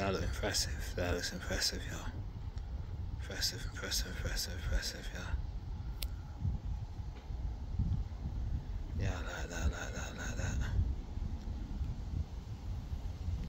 that looks impressive. That looks impressive, y'all. Impressive, impressive, impressive, impressive, y'all.